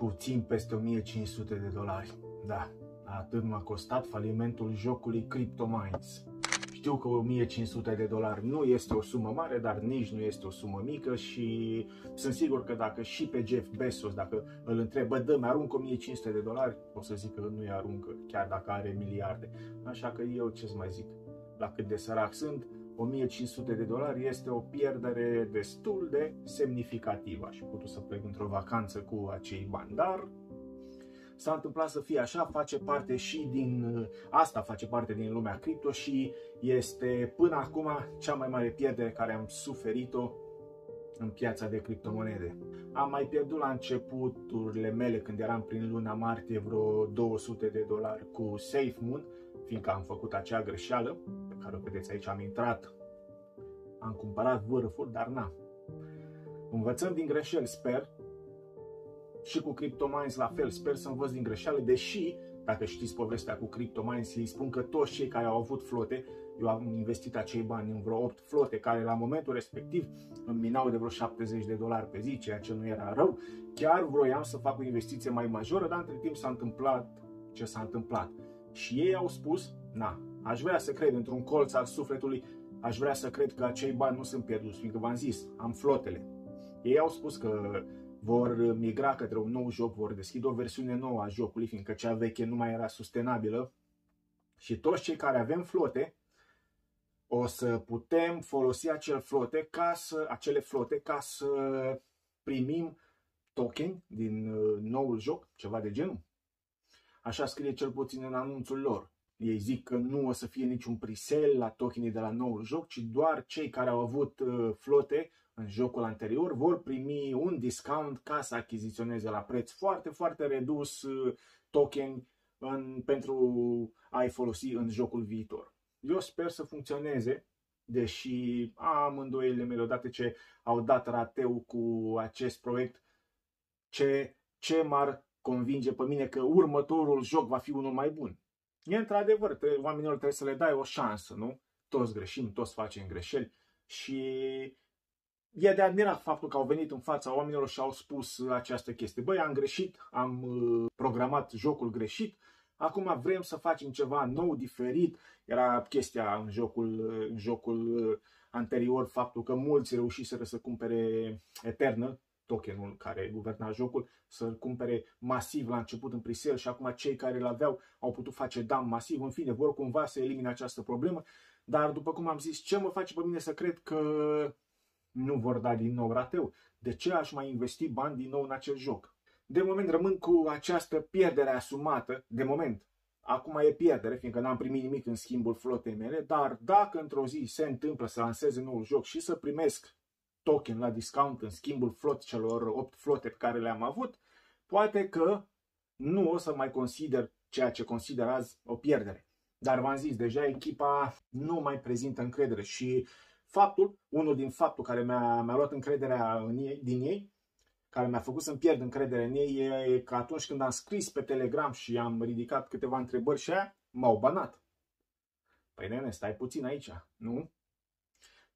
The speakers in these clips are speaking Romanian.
puțin peste 1500 de dolari. Da, atât m-a costat falimentul jocului CryptoMines. Știu că 1500 de dolari nu este o sumă mare, dar nici nu este o sumă mică și sunt sigur că dacă și pe Jeff Bezos, dacă îl întrebă, dă mi aruncă 1500 de dolari, o să zic că nu-i aruncă, chiar dacă are miliarde. Așa că eu ce-ți mai zic, la cât de sărac sunt, 1500 de dolari este o pierdere destul de semnificativă. Aș putut să plec într-o vacanță cu acei bani, dar s-a întâmplat să fie așa, face parte și din asta face parte din lumea cripto și este până acum cea mai mare pierdere care am suferit-o în piața de criptomonede. Am mai pierdut la începuturile mele când eram prin luna martie vreo 200 de dolari cu SafeMoon, fiindcă am făcut acea greșeală pe care o vedeți aici, am intrat, am cumpărat vârfuri, dar n-am. Învățăm din greșeli, sper, și cu CryptoMines la fel, sper să învăț din greșeale, deși, dacă știți povestea cu CryptoMines, îi spun că toți cei care au avut flote, eu am investit acei bani în vreo 8 flote care la momentul respectiv îmi minau de vreo 70 de dolari pe zi, ceea ce nu era rău. Chiar vroiam să fac o investiție mai majoră, dar între timp s-a întâmplat ce s-a întâmplat. Și ei au spus, na, aș vrea să cred într-un colț al sufletului, aș vrea să cred că acei bani nu sunt pierduți, fiindcă v-am zis, am flotele. Ei au spus că vor migra către un nou joc, vor deschide o versiune nouă a jocului, fiindcă cea veche nu mai era sustenabilă. Și toți cei care avem flote, o să putem folosi acel flote ca să, acele flote ca să primim token din uh, noul joc, ceva de genul. Așa scrie cel puțin în anunțul lor. Ei zic că nu o să fie niciun prisel la tokenii de la noul joc, ci doar cei care au avut uh, flote în jocul anterior vor primi un discount ca să achiziționeze la preț foarte, foarte redus uh, token în, pentru a-i folosi în jocul viitor. Eu sper să funcționeze, deși am îndoielile mele odată ce au dat rateu cu acest proiect, ce, ce m-ar convinge pe mine că următorul joc va fi unul mai bun. E într-adevăr, oamenilor trebuie să le dai o șansă, nu? Toți greșim, toți facem greșeli și e de admirat faptul că au venit în fața oamenilor și au spus această chestie. Băi, am greșit, am uh, programat jocul greșit, acum vrem să facem ceva nou, diferit. Era chestia în jocul, în jocul uh, anterior, faptul că mulți reușiseră să cumpere Eternal, tokenul care guverna jocul, să-l cumpere masiv la început în prisel și acum cei care îl aveau au putut face dam masiv. În fine, vor cumva să elimine această problemă, dar după cum am zis, ce mă face pe mine să cred că nu vor da din nou rateu. De ce aș mai investi bani din nou în acel joc? De moment rămân cu această pierdere asumată, de moment. Acum e pierdere, fiindcă n-am primit nimic în schimbul flotei mele, dar dacă într-o zi se întâmplă să lanseze noul joc și să primesc token la discount în schimbul flot celor 8 flote pe care le-am avut, poate că nu o să mai consider ceea ce consider azi o pierdere. Dar v-am zis, deja echipa nu mai prezintă încredere și faptul, unul din faptul care mi-a, mi-a luat încrederea în ei, din ei, care mi-a făcut să-mi pierd încrederea în ei, e că atunci când am scris pe Telegram și am ridicat câteva întrebări și aia, m-au banat. Păi nene, stai puțin aici, nu?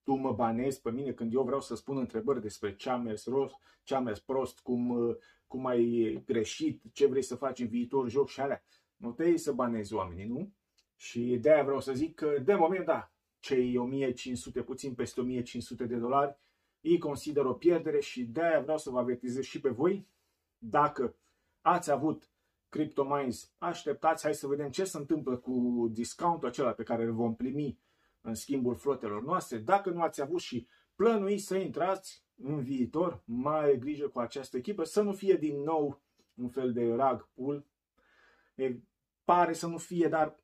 Tu mă banezi pe mine când eu vreau să spun întrebări despre ce a mers rost, ce a mers prost, cum, cum ai greșit, ce vrei să faci în viitor joc și alea. Nu te să banezi oamenii, nu? Și de aia vreau să zic că, de moment, da, cei 1500, puțin peste 1500 de dolari, îi consider o pierdere și de-aia vreau să vă avertizez și pe voi. Dacă ați avut CryptoMines, așteptați, hai să vedem ce se întâmplă cu discountul acela pe care îl vom primi în schimbul flotelor noastre. Dacă nu ați avut și plănuiți să intrați în viitor, mai grijă cu această echipă, să nu fie din nou un fel de rag pull. E, pare să nu fie, dar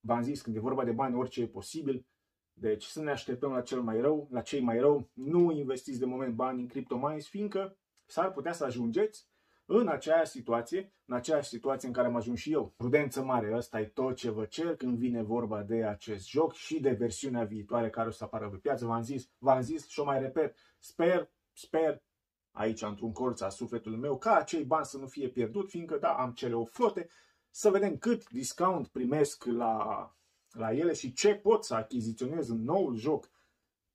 v-am zis, când e vorba de bani, orice e posibil. Deci să ne așteptăm la cel mai rău, la cei mai rău, nu investiți de moment bani în CryptoMines, fiindcă s-ar putea să ajungeți în aceeași situație, în aceeași situație în care am ajuns și eu. Prudență mare, ăsta e tot ce vă cer când vine vorba de acest joc și de versiunea viitoare care o să apară pe piață. V-am zis, v-am zis și o mai repet, sper, sper, aici într-un colț a sufletului meu, ca acei bani să nu fie pierdut, fiindcă da, am cele o flote, să vedem cât discount primesc la la ele și ce pot să achiziționez în noul joc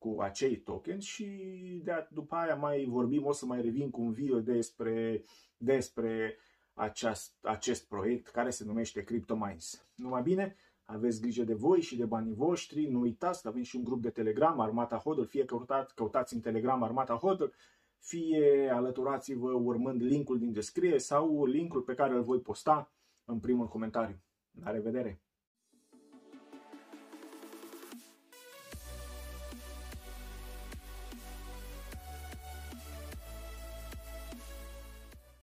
cu cu acei tokeni și de, după aia mai vorbim, o să mai revin cu un video despre, despre aceast, acest proiect care se numește CryptoMines. Numai bine, aveți grijă de voi și de banii voștri, nu uitați că avem și un grup de Telegram, Armata Hodl, fie căutați, căutați în Telegram Armata Hodl, fie alăturați-vă urmând linkul din descriere sau linkul pe care îl voi posta în primul comentariu. La revedere!